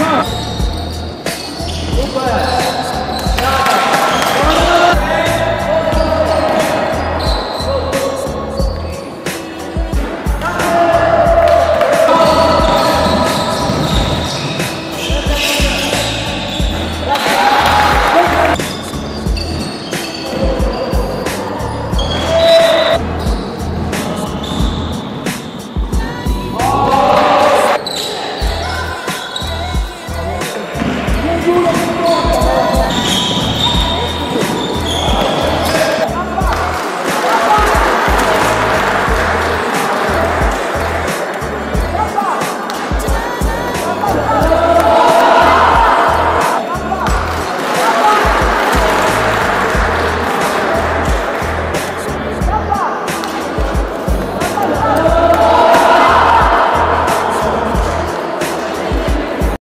さあ。